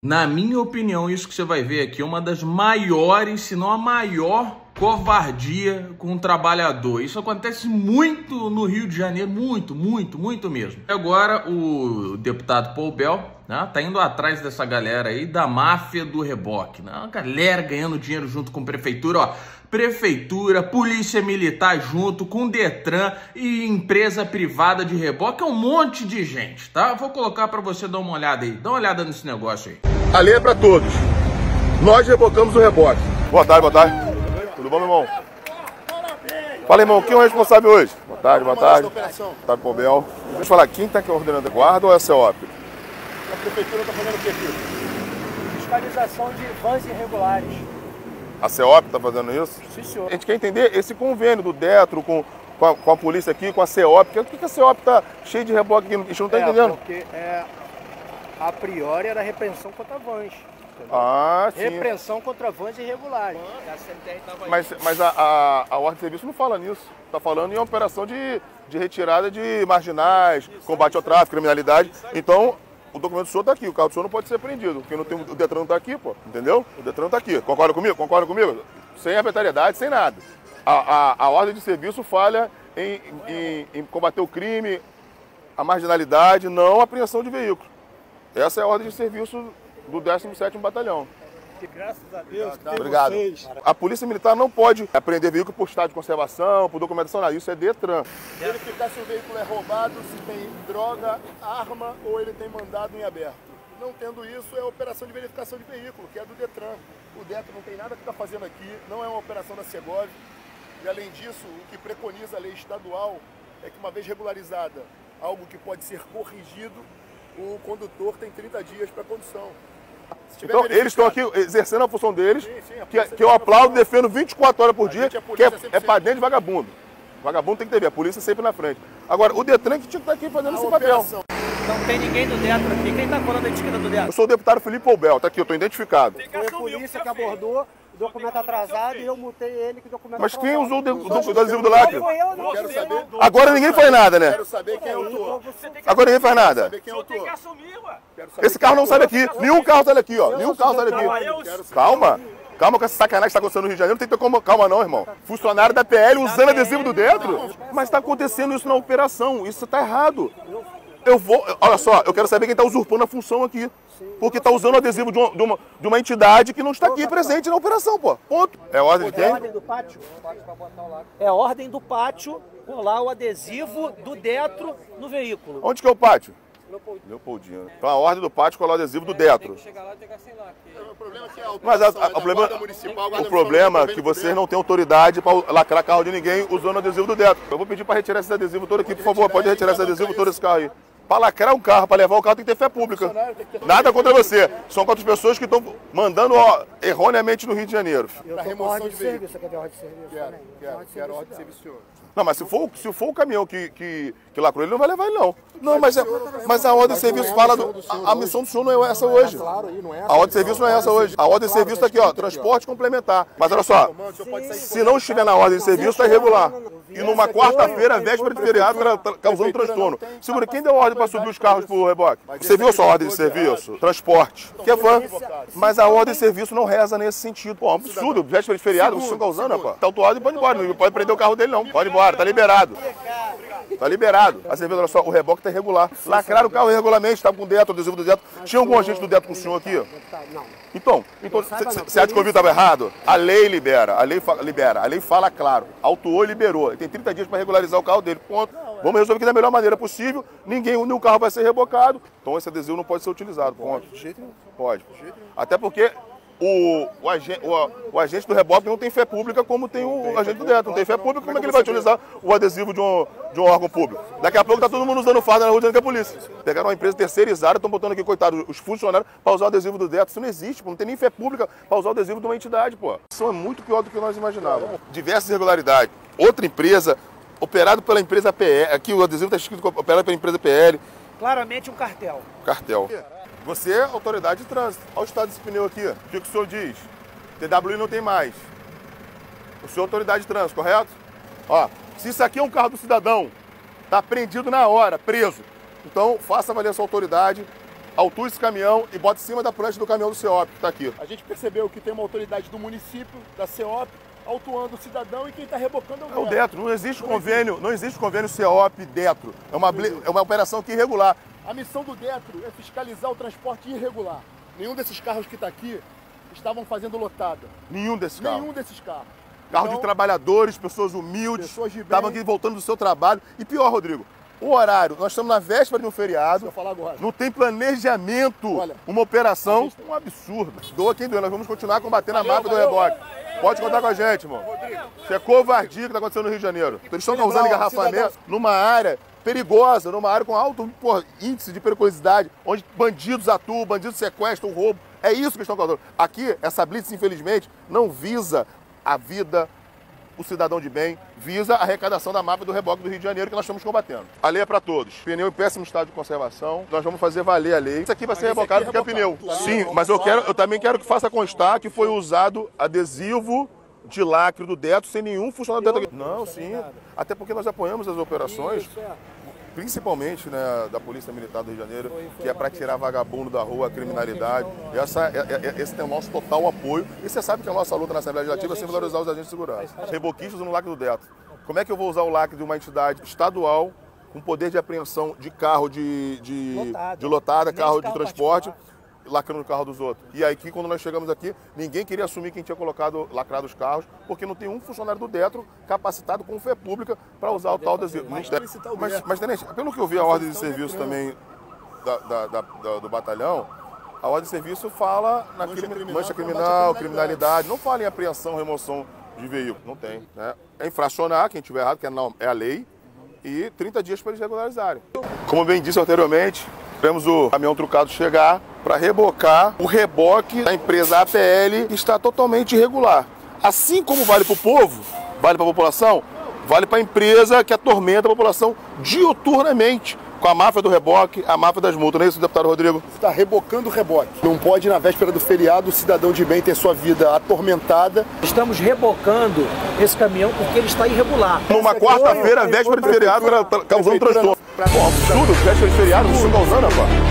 Na minha opinião, isso que você vai ver aqui é uma das maiores, se não a maior covardia com o trabalhador. Isso acontece muito no Rio de Janeiro, muito, muito, muito mesmo. Agora o deputado Paul Bell né, tá indo atrás dessa galera aí da máfia do reboque. Né? Uma galera ganhando dinheiro junto com a prefeitura, ó. Prefeitura, polícia militar junto com Detran e empresa privada de reboque, é um monte de gente, tá? Vou colocar para você dar uma olhada aí. Dá uma olhada nesse negócio aí. A lei é para todos. Nós rebocamos o reboque. Boa tarde, boa tarde. Tudo bom, meu irmão? Fala, irmão, quem é o responsável hoje? Boa tarde, boa tarde. Boa tarde, Pobel. Deixa eu falar, quem está aqui ordenando a guarda ou é a CEOP? A prefeitura está fazendo o que aqui? Fiscalização de vans irregulares. A CEOP está fazendo isso? Sim, senhor. A gente quer entender esse convênio do Detro com, com, a, com a polícia aqui, com a CEOP. Por que, que a CEOP está cheia de reboque aqui? A gente não está é, entendendo. porque é, a priori era repreensão contra vans. Ah, sim. Repreensão contra vans irregulares. Mas, mas a, a, a ordem de serviço não fala nisso. Está falando em operação de, de retirada de marginais, combate ao tráfico, criminalidade. Então, o documento do senhor está aqui, o carro do senhor não pode ser apreendido, porque não tem, o Detran não está aqui, pô, entendeu? O Detran está aqui. Concorda comigo? Concorda comigo? Sem arbitrariedade, sem nada. A, a, a ordem de serviço falha em, em, em combater o crime, a marginalidade, não a apreensão de veículo. Essa é a ordem de serviço do 17º Batalhão. Que graças a Deus que Obrigado. vocês. A Polícia Militar não pode apreender veículo por estado de conservação, por documentação, nada. Isso é Detran. verificar se o veículo é roubado, se tem droga, arma ou ele tem mandado em aberto. Não tendo isso, é a operação de verificação de veículo, que é do Detran. O Detran não tem nada que está fazendo aqui, não é uma operação da Segov. E além disso, o que preconiza a lei estadual é que uma vez regularizada algo que pode ser corrigido, o condutor tem 30 dias para condução. Então, eles estão aqui exercendo a função deles, Sim, sim, a que, polícia que eu aplaudo e defendo 24 horas por dia, gente é que é, 100%. é pra dentro de vagabundo. Vagabundo tem que ter, a polícia sempre na frente. Agora, o Detran que tinha que estar aqui fazendo A esse papel. operação Não tem ninguém do Detro aqui. Quem tá falando da etiqueta do Eu Detro? sou o deputado Felipe Poubel, tá aqui, eu tô identificado. Foi a polícia que abordou, documento atrasado, e eu multei ele que documento Mas quem usou o adesivo do lacre? Agora ninguém faz nada, né? quero saber quem é o autor. Agora ninguém faz nada. Esse carro não sai daqui. Nenhum carro sai daqui, ó. Nenhum carro sai daqui. Calma. Calma com essa sacanagem que está acontecendo no Rio de Janeiro. Não tem que ter como- calma não, irmão. Funcionário da PL usando adesivo do dentro. Mas está acontecendo isso na operação. Isso está errado. Eu vou... Olha só, eu quero saber quem está usurpando a função aqui. Porque está usando o adesivo de uma, de, uma, de uma entidade que não está aqui presente na operação, pô. Ponto. É ordem de É quem? ordem do pátio? É ordem do pátio colar o adesivo do Detro no veículo. Onde que é o pátio? Leopoldino. Então a ordem do pátio colar o adesivo do Detro. O problema é que a Mas a- a- é o problema, Guarda Municipal, a Guarda o problema é que vocês não têm autoridade para lacrar carro de ninguém usando o adesivo do Detro. Eu vou pedir para retirar esse adesivo todo aqui, por favor. Pode retirar esse adesivo todo esse carro aí. Para lacrar um carro, para levar o carro, tem que ter fé pública. Nada contra você. São contra as pessoas que estão mandando ó, erroneamente no Rio de Janeiro. Com remoção ordem de de serviço. Você quer ver a ordem de serviço Quero, também? quero, quero ordem de serviço, senhor. Não, mas se for, se for o caminhão que, que, que lacrou, ele não vai levar ele, não. Não, mas, é- mas a ordem de serviço fala. Do, a, a missão do senhor não é essa hoje. A ordem de serviço não é essa hoje. A ordem de serviço está aqui, ó. Transporte complementar. Mas olha só, se não estiver na ordem de serviço, está irregular. E numa quarta-feira, véspera de feriado, tra- causando transtorno. Segura, quem deu ordem para subir os carros pro reboque? Você viu a sua ordem de serviço? Transporte. Que é van. Mas a ordem de serviço não reza nesse sentido. Pô, é um absurdo. Véspera de feriado, vocês estão causando, pô. Tá autuado e pode ir embora. Não pode prender o carro dele, não. Pode ir embora, tá liberado. Tá liberado. A cerveja, olha só, o reboque tá irregular. Lacraram o carro irregularmente, estava com o dedo, adesivo do dedo. Tinha algum agente do dedo com o senhor aqui? Tá, Não. Então, então você acha que o ouvido estava errado? A lei libera, a lei libera, a lei fala claro. Autuou e liberou. Ele tem 30 dias para regularizar o carro dele. Ponto. Vamos resolver aqui da melhor maneira possível. Ninguém, nenhum carro vai ser rebocado. Então esse adesivo não pode ser utilizado. Ponto. Pode. Até porque o, o, agen- o- o agente do reboque não tem fé pública como tem o agente do Detro. Não tem fé pública, como é que ele vai utilizar o adesivo de um, de um órgão público? Daqui a pouco tá todo mundo usando farda na rua dizendo que é polícia. Pegaram uma empresa terceirizada, estão botando aqui, coitado, os funcionários para usar o adesivo do Detro. Isso não existe, pô. Não tem nem fé pública para usar o adesivo de uma entidade, pô. Isso é muito pior do que nós imaginávamos. Diversas irregularidades. Outra empresa, operado pela empresa PL, aqui o adesivo está escrito operado pela empresa PL, Claramente um cartel. cartel. Você é autoridade de trânsito. Olha o estado desse pneu aqui. O que, que o senhor diz? TWI não tem mais. O senhor é autoridade de trânsito, correto? Ó, se isso aqui é um carro do cidadão, tá prendido na hora, preso. Então, faça valer a sua autoridade autua esse caminhão e bota em cima da prancha do caminhão do CEOP, que está aqui. A gente percebeu que tem uma autoridade do município, da CEOP, autuando o cidadão e quem está rebocando é o. É o Detro, não existe não convênio, existe. não existe convênio CEOP Detro. É uma, é uma operação que irregular. A missão do Detro é fiscalizar o transporte irregular. Nenhum desses carros que está aqui estavam fazendo lotada. Nenhum desses carros? Nenhum desses carros. Carro então, de trabalhadores, pessoas humildes, pessoas estavam aqui voltando do seu trabalho. E pior, Rodrigo, o horário, nós estamos na véspera de um feriado. falar agora. Não tem planejamento. Olha, uma operação. Um absurdo. Doa quem doer. Nós vamos continuar combatendo valeu, a máfia do reboque. Pode contar com a gente, irmão. Isso é covardia que está acontecendo no Rio de Janeiro. Eles estão causando engarrafamento numa área perigosa, numa área com alto porra, índice de periculosidade, onde bandidos atuam, bandidos sequestram, roubam. É isso que eles estão causando. Aqui, essa blitz, infelizmente, não visa a vida, o cidadão de bem, visa a arrecadação da máfia do reboque do Rio de Janeiro que nós estamos combatendo. A lei é para todos. Pneu em péssimo estado de conservação, nós vamos fazer valer a lei. Isso aqui vai ser rebocado porque é pneu. Sim, mas eu, quero, eu também quero que faça constar que foi usado adesivo de lacre do Deto sem nenhum funcionário do Deto. Não, sim. Até porque nós apoiamos as operações principalmente né, da Polícia Militar do Rio de Janeiro, que é para tirar vagabundo da rua, a criminalidade. E essa, é, é, é, esse tem o nosso total apoio. E você sabe que a nossa luta na Assembleia Legislativa é sempre valorizar os agentes de segurança. Reboquistas no lacre do Deto. Como é que eu vou usar o lacre de uma entidade estadual com poder de apreensão de carro de, de, de lotada, carro de transporte, lacrando o carro dos outros. E aí que quando nós chegamos aqui, ninguém queria assumir quem tinha colocado, lacrado os carros, porque não tem um funcionário do Detro capacitado com fé pública para usar o tal adesivo. Mas, mas, mas, tenente, pelo que eu vi a ordem de serviço também da, da, da, do batalhão, a ordem de serviço fala na mancha crime, criminal, mancha criminal, criminalidade, não fala em apreensão, remoção de veículo, não tem. Né? É infracionar quem tiver errado, que é, não, é a lei, e 30 dias para eles regularizarem. Como bem disse anteriormente, Vemos o caminhão trucado chegar para rebocar o reboque da empresa APL que está totalmente irregular. Assim como vale para o povo, vale para a população, vale para a empresa que atormenta a população diuturnamente com a máfia do reboque, a máfia das multas, não é isso, deputado Rodrigo? Está rebocando o reboque. Não pode, na véspera do feriado, o cidadão de bem ter sua vida atormentada. Estamos rebocando esse caminhão porque ele está irregular. Numa quarta-feira, véspera de feriado, causando transtorno. Pô, absurdo, véspera de feriado, vocês estão causando, rapaz.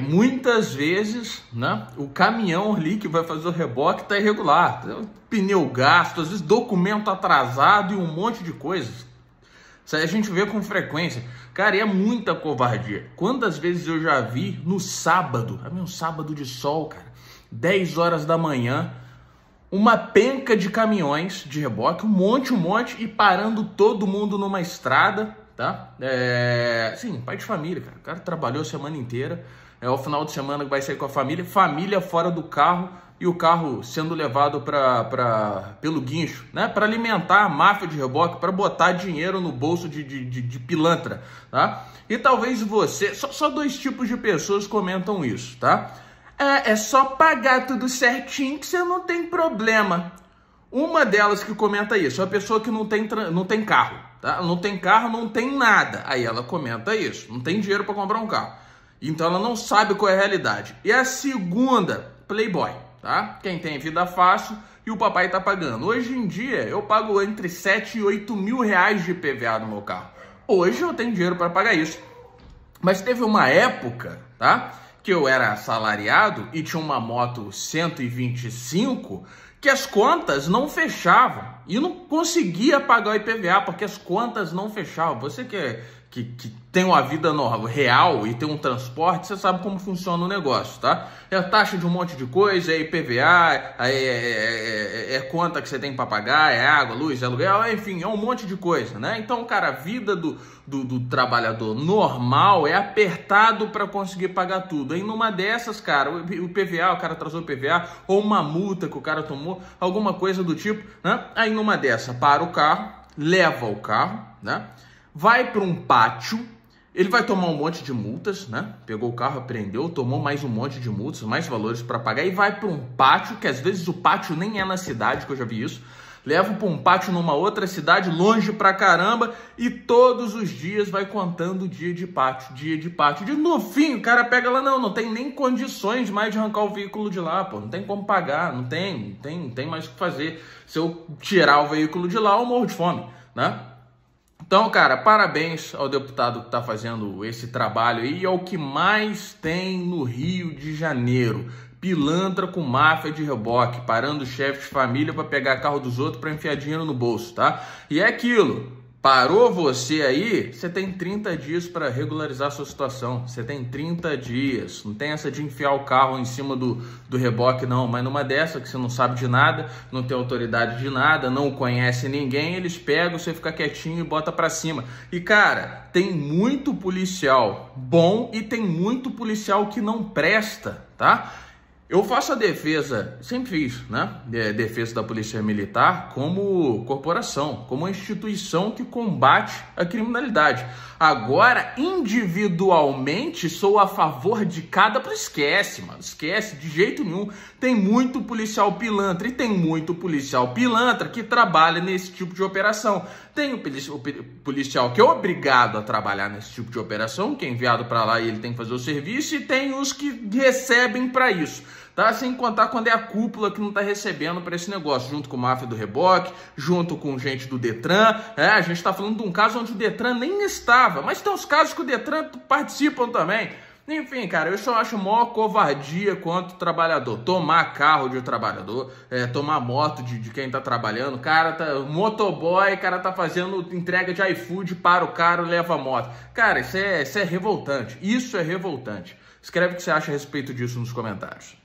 Muitas vezes, né, o caminhão ali que vai fazer o reboque está irregular. Pneu gasto, às vezes documento atrasado e um monte de coisas. Isso aí a gente vê com frequência. Cara, é muita covardia. Quantas vezes eu já vi no sábado, um sábado de sol, cara, 10 horas da manhã, uma penca de caminhões de reboque, um monte, um monte, e parando todo mundo numa estrada, tá? É... Sim, pai de família, cara. O cara trabalhou a semana inteira, é o final de semana que vai sair com a família, família fora do carro e o carro sendo levado para pelo guincho, né? Para alimentar a máfia de reboque, para botar dinheiro no bolso de, de, de, de, pilantra, tá? E talvez você, só, só dois tipos de pessoas comentam isso, tá? É, é só pagar tudo certinho que você não tem problema. Uma delas que comenta isso é a pessoa que não tem, não tem carro, tá? Não tem carro, não tem nada. Aí ela comenta isso, não tem dinheiro para comprar um carro. Então ela não sabe qual é a realidade. E a segunda, Playboy, tá? Quem tem vida fácil e o papai tá pagando. Hoje em dia eu pago entre 7 e 8 mil reais de PVA no meu carro. Hoje eu tenho dinheiro para pagar isso. Mas teve uma época, tá? Que eu era assalariado e tinha uma moto 125 que as contas não fechavam e não conseguia pagar o IPVA porque as contas não fechavam. Você que é que, que tem uma vida normal, real e tem um transporte, você sabe como funciona o negócio, tá? É a taxa de um monte de coisa, é IPVA, é, é, é, é conta que você tem para pagar, é água, luz, é aluguel, enfim, é um monte de coisa, né? Então, cara, a vida do, do, do trabalhador normal é apertado para conseguir pagar tudo. Aí numa dessas, cara, o, o PVA, o cara atrasou o PVA, ou uma multa que o cara tomou, alguma coisa do tipo, né? Aí numa dessa, para o carro, leva o carro, né? Vai para um pátio, ele vai tomar um monte de multas, né? Pegou o carro, apreendeu, tomou mais um monte de multas, mais valores para pagar e vai para um pátio, que às vezes o pátio nem é na cidade, que eu já vi isso. leva para um pátio numa outra cidade, longe pra caramba, e todos os dias vai contando dia de pátio, dia de pátio. De no fim, o cara pega lá, não, não tem nem condições mais de arrancar o veículo de lá, pô, não tem como pagar, não tem, não tem, não tem mais o que fazer. Se eu tirar o veículo de lá, eu morro de fome, né? Então, cara, parabéns ao deputado que está fazendo esse trabalho aí, é o que mais tem no Rio de Janeiro. Pilantra com máfia de reboque, parando chefes de família para pegar carro dos outros para enfiar dinheiro no bolso, tá? E é aquilo, Parou você aí? Você tem 30 dias para regularizar sua situação. Você tem 30 dias. Não tem essa de enfiar o carro em cima do, do reboque, não. Mas numa dessa que você não sabe de nada, não tem autoridade de nada, não conhece ninguém, eles pegam, você fica quietinho e bota para cima. E cara, tem muito policial bom e tem muito policial que não presta, tá? Eu faço a defesa, sempre fiz, né? Defesa da Polícia Militar como corporação, como instituição que combate a criminalidade. Agora, individualmente, sou a favor de cada. Esquece, mano. Esquece, de jeito nenhum. Tem muito policial pilantra e tem muito policial pilantra que trabalha nesse tipo de operação. Tem o policial que é obrigado a trabalhar nesse tipo de operação, que é enviado para lá e ele tem que fazer o serviço, e tem os que recebem para isso tá? Sem contar quando é a cúpula que não está recebendo para esse negócio, junto com máfia do reboque, junto com gente do Detran. É, a gente está falando de um caso onde o Detran nem estava, mas tem os casos que o Detran participam também. Enfim, cara, eu só acho maior covardia quanto trabalhador. Tomar carro de um trabalhador, é, tomar moto de, de quem tá trabalhando. Cara, tá, motoboy, cara tá fazendo entrega de iFood para o cara leva a moto. Cara, isso é, isso é revoltante. Isso é revoltante. Escreve o que você acha a respeito disso nos comentários.